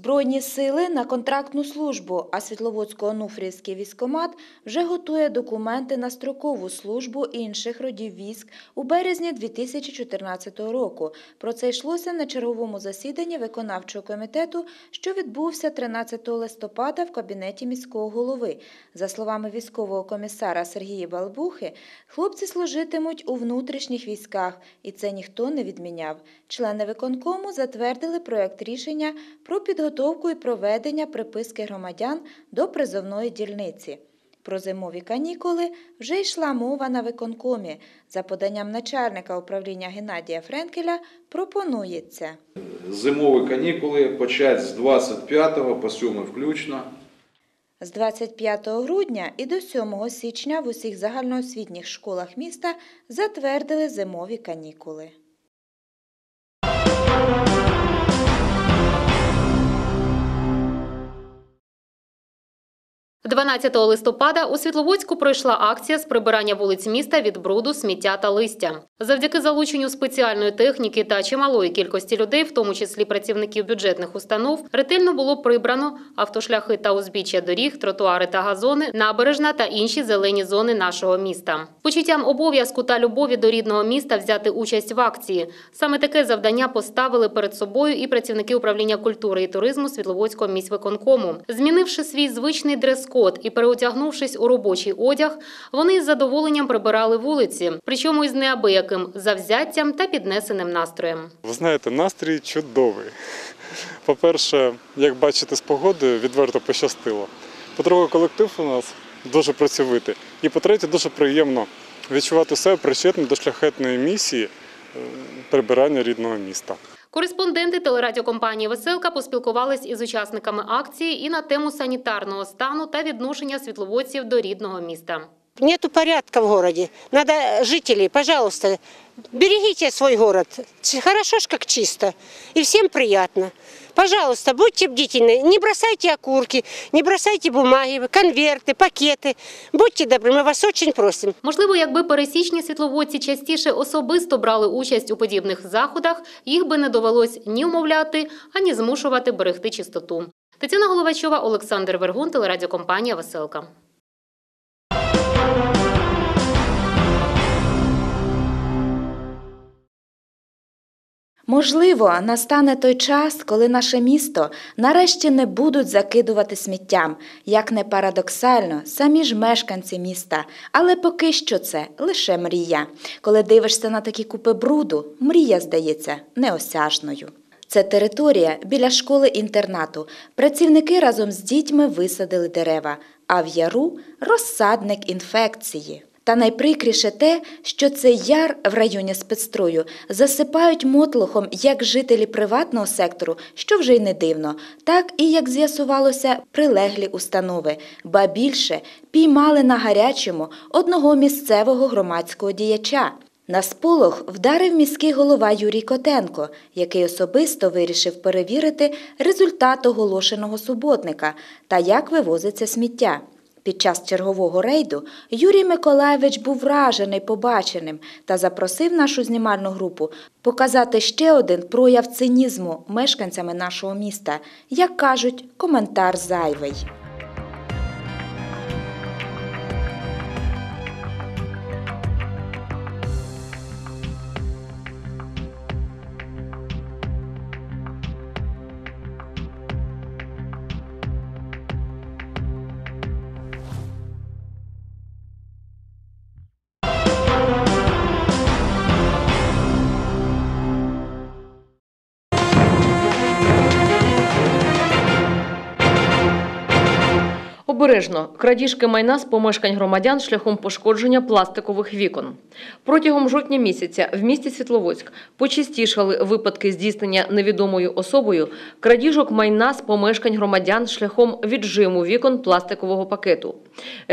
Збройні сили на контрактну службу, а Світловодсько-Онуфрівський військомат вже готує документи на строкову службу інших родів військ у березні 2014 року. Про це йшлося на черговому засіданні виконавчого комітету, що відбувся 13 листопада в кабінеті міського голови. За словами військового комісара Сергія Балбухи, хлопці служитимуть у внутрішніх військах, і це ніхто не відміняв. Члени виконкому затвердили проект рішення про підготовку і проведення приписки громадян до призовної дільниці. Про зимові канікули вже йшла мова на виконкомі. За поданням начальника управління Геннадія Френкеля пропонується. Зимові канікули почать з 25 по 7 включно. З 25 грудня і до 7 січня в усіх загальноосвітніх школах міста затвердили зимові канікули. 12 листопада у Світловодську пройшла акція з прибирання вулиць міста від бруду, сміття та листя. Завдяки залученню спеціальної техніки та чималої кількості людей, в тому числі працівників бюджетних установ, ретельно було прибрано автошляхи та узбіччя доріг, тротуари та газони, набережна та інші зелені зони нашого міста. Почуттям обов'язку та любові до рідного міста взяти участь в акції. Саме таке завдання поставили перед собою і працівники управління культури і туризму Світловодського міськвиконкому. Змінивши свій звичний дрес-код і переодягнувшись у робочий одяг, вони із задоволенням прибирали вулиці, причому із неабияким завзяттям та піднесеним настроєм. Ви знаєте, настрій чудовий. По-перше, як бачите, з погодою відверто пощастило. По-друге, колектив у нас дуже працьовитий. І по-третє, дуже приємно відчувати себе причетним до шляхетної місії е, прибирання рідного міста. Кореспонденти телерадіокомпанії Веселка поспілкувались із учасниками акції і на тему санітарного стану та відношення світловодців до рідного міста. Нету порядка в городе. Надо жителей, пожалуйста, берегите свой город. Хорошо ж как чисто. И всем приятно. Пожалуйста, будьте бдительны. Не бросайте окурки, не бросайте бумаги, конверты, пакеты. Будьте добры, мы вас очень просим. Можливо, якби пересічні світловодці частіше особисто брали участь у подібних заходах, їх би не довелось ні умовляти, ані змушувати берегти чистоту. Тетяна Головачова, Олександр Вергун, телерадіокомпанія Веселка. Можливо, настане той час, коли наше місто нарешті не будуть закидувати сміттям, як не парадоксально, самі ж мешканці міста. Але поки що це лише мрія. Коли дивишся на такі купи бруду, мрія здається неосяжною. Це територія біля школи-інтернату. Працівники разом з дітьми висадили дерева, а в яру розсадник інфекції. Та найприкріше те, що цей яр в районі спецстрою засипають мотлохом як жителі приватного сектору, що вже й не дивно, так і, як з'ясувалося, прилеглі установи, ба більше піймали на гарячому одного місцевого громадського діяча. На сполох вдарив міський голова Юрій Котенко, який особисто вирішив перевірити результат оголошеного суботника та як вивозиться сміття. Під час чергового рейду Юрій Миколаєвич був вражений побаченим та запросив нашу знімальну групу показати ще один прояв цинізму мешканцями нашого міста, як кажуть, коментар зайвий. Обережно крадіжки майна з помешкань громадян шляхом пошкодження пластикових вікон. Протягом жовтня місяця в місті Світловодськ почастішали випадки здійснення невідомою особою крадіжок майна з помешкань громадян шляхом віджиму вікон пластикового пакету.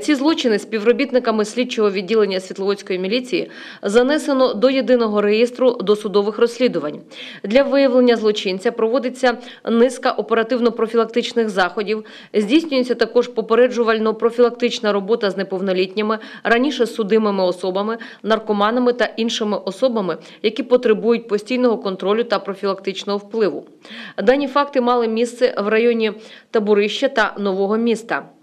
Ці злочини співробітниками слідчого відділення Світловодської міліції занесено до єдиного реєстру досудових розслідувань. Для виявлення злочинця проводиться низка оперативно-профілактичних заходів, здійснюється також попередження попереджувально-профілактична робота з неповнолітніми, раніше судимими особами, наркоманами та іншими особами, які потребують постійного контролю та профілактичного впливу. Дані факти мали місце в районі Табурища та Нового міста.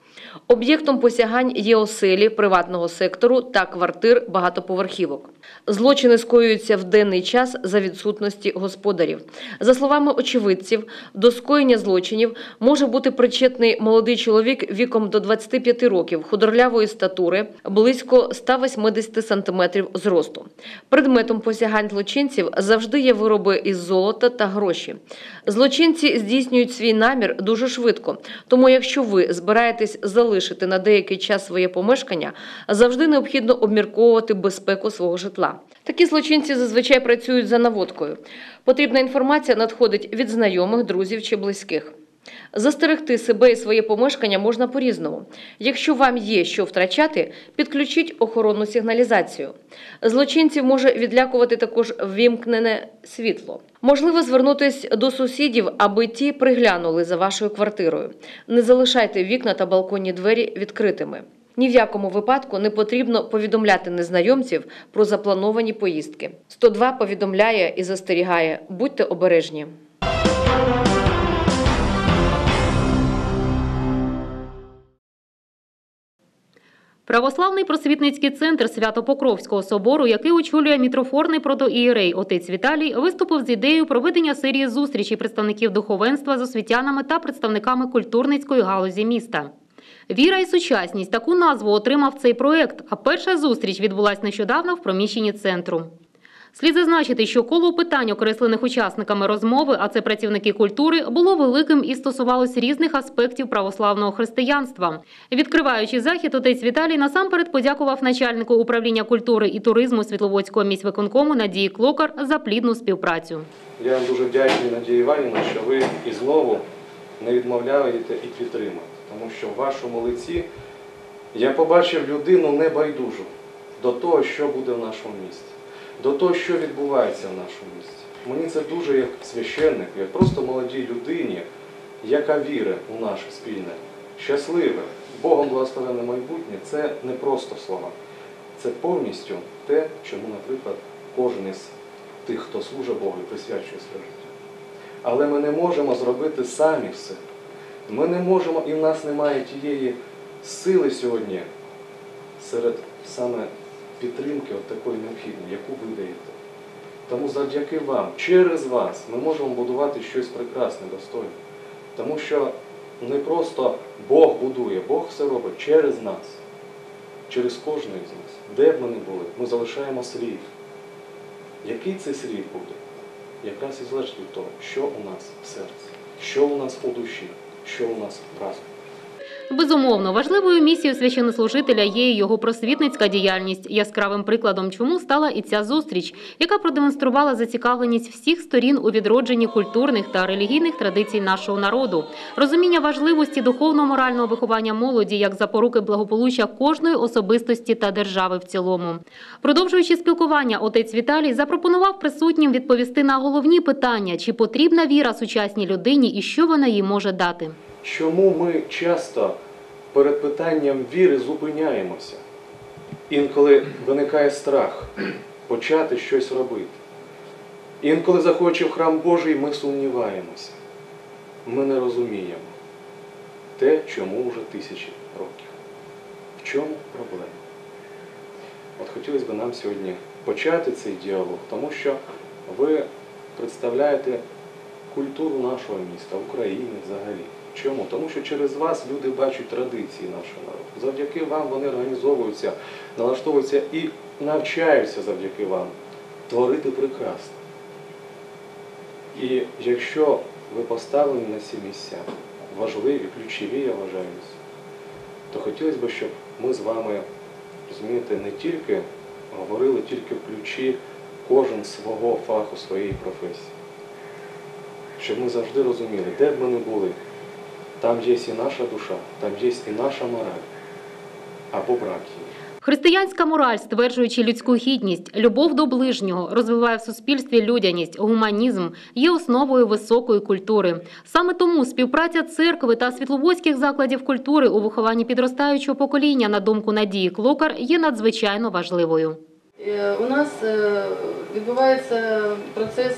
Об'єктом посягань є оселі приватного сектору та квартир багатоповерхівок. Злочини скоюються в денний час за відсутності господарів. За словами очевидців, до скоєння злочинів може бути причетний молодий чоловік віком до 25 років, худорлявої статури, близько 180 сантиметрів зросту. Предметом посягань злочинців завжди є вироби із золота та гроші. Злочинці здійснюють свій намір дуже швидко, тому якщо ви збираєтесь залишити на деякий час своє помешкання, завжди необхідно обмірковувати безпеку свого житла. Такі злочинці зазвичай працюють за наводкою. Потрібна інформація надходить від знайомих, друзів чи близьких. Застерегти себе і своє помешкання можна по-різному. Якщо вам є що втрачати, підключіть охоронну сигналізацію. Злочинців може відлякувати також ввімкнене світло. Можливо звернутися до сусідів, аби ті приглянули за вашою квартирою. Не залишайте вікна та балконні двері відкритими. Ні в якому випадку не потрібно повідомляти незнайомців про заплановані поїздки. 102 повідомляє і застерігає: будьте обережні. Православний просвітницький центр Свято-Покровського собору, який очолює мітрофорний протоієрей отець Віталій, виступив з ідеєю проведення серії зустрічей представників духовенства з освітянами та представниками культурницької галузі міста. Віра і сучасність таку назву отримав цей проект, а перша зустріч відбулася нещодавно в приміщенні центру. Слід зазначити, що коло питань, окреслених учасниками розмови, а це працівники культури, було великим і стосувалось різних аспектів православного християнства. Відкриваючи захід, отець Віталій насамперед подякував начальнику управління культури і туризму Світловодського міськвиконкому Надії Клокар за плідну співпрацю. Я вам дуже вдячний, Надія Іванівна, що ви і знову не відмовляєте і підтримуєте. Тому що в вашому лиці я побачив людину небайдужу до того, що буде в нашому місті, до того, що відбувається в нашому місті. Мені це дуже як священник, як просто молодій людині, яка вірить у наше спільне, щасливе, Богом благословенне майбутнє це не просто слова. Це повністю те, чому, наприклад, кожен із тих, хто служить Богу і присвячує своє життя. Але ми не можемо зробити самі все. Ми не можемо, і в нас немає тієї сили сьогодні серед саме підтримки от такої необхідної, яку ви даєте. Тому завдяки вам, через вас, ми можемо будувати щось прекрасне, достойне. Тому що не просто Бог будує, Бог все робить через нас, через кожного з нас. Де б ми не були, ми залишаємо слід. Який цей слід буде? Якраз і залежить від того, що у нас в серці, що у нас у душі, що у нас разом. Безумовно, важливою місією священнослужителя є його просвітницька діяльність. Яскравим прикладом чому стала і ця зустріч, яка продемонструвала зацікавленість всіх сторін у відродженні культурних та релігійних традицій нашого народу, розуміння важливості духовно-морального виховання молоді як запоруки благополуччя кожної особистості та держави в цілому. Продовжуючи спілкування, отець Віталій запропонував присутнім відповісти на головні питання: чи потрібна віра сучасній людині і що вона їй може дати. Чому ми часто перед питанням віри зупиняємося? Інколи виникає страх почати щось робити. Інколи захоче в храм Божий, ми сумніваємося. Ми не розуміємо те, чому вже тисячі років. В чому проблема? От хотілося б нам сьогодні почати цей діалог, тому що ви представляєте культуру нашого міста, України взагалі. Чому? Тому що через вас люди бачать традиції нашого народу. Завдяки вам вони організовуються, налаштовуються і навчаються завдяки вам творити прекрасно. І якщо ви поставлені на ці місця, важливі, ключові, я вважаю, то хотілося б, щоб ми з вами, розумієте, не тільки говорили тільки в ключі кожен свого фаху, своєї професії. Щоб ми завжди розуміли, де б ми не були, там є і наша душа, там є і наша мораль, або брак її. Християнська мораль, стверджуючи людську гідність, любов до ближнього, розвиває в суспільстві людяність, гуманізм, є основою високої культури. Саме тому співпраця церкви та світловодських закладів культури у вихованні підростаючого покоління, на думку Надії Клокар, є надзвичайно важливою. Е, У нас е, відбувається процес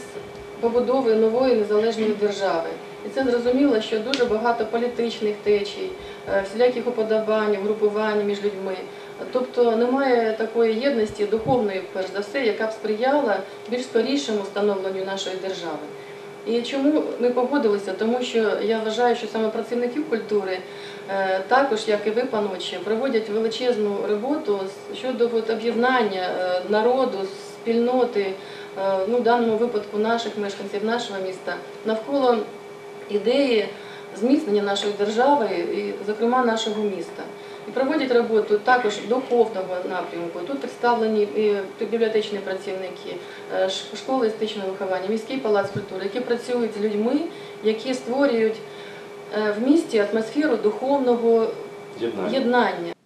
побудови нової незалежної держави. І це зрозуміло, що дуже багато політичних течій, е, всіляких уподобань, групувань між людьми. Тобто немає такої єдності духовної, перш за все, яка б сприяла більш скорішому становленню нашої держави. І чому ми погодилися? Тому що я вважаю, що саме працівників культури, е, також як і ви, паночі, проводять величезну роботу щодо об'єднання е, народу, спільноти, ну в даному випадку наших мешканців нашого міста навколо ідеї зміцнення нашої держави і, зокрема, нашого міста. І проводять роботу також духовного напрямку. Тут представлені і бібліотечні працівники, е, школи естетичного виховання, міський палац культури, які працюють з людьми, які створюють е, в місті атмосферу духовного Єднання.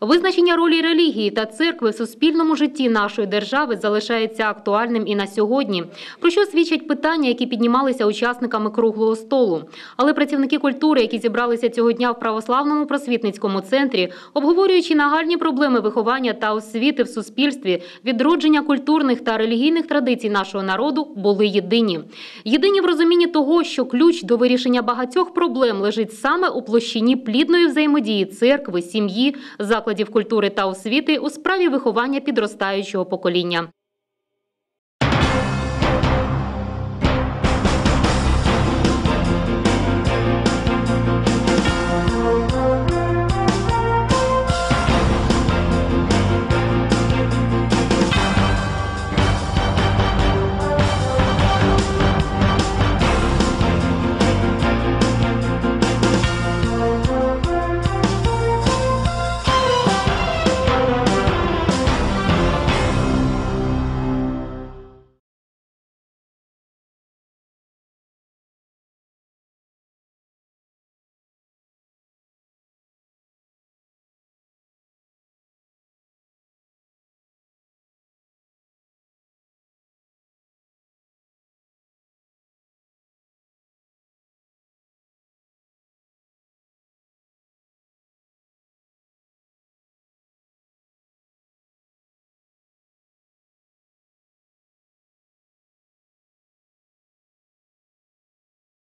Визначення ролі релігії та церкви в суспільному житті нашої держави залишається актуальним і на сьогодні, про що свідчать питання, які піднімалися учасниками круглого столу. Але працівники культури, які зібралися цього дня в православному просвітницькому центрі, обговорюючи нагальні проблеми виховання та освіти в суспільстві, відродження культурних та релігійних традицій нашого народу, були єдині. Єдині в розумінні того, що ключ до вирішення багатьох проблем лежить саме у площині плідної взаємодії церкви, сім'ї, закладів культури та освіти у справі виховання підростаючого покоління.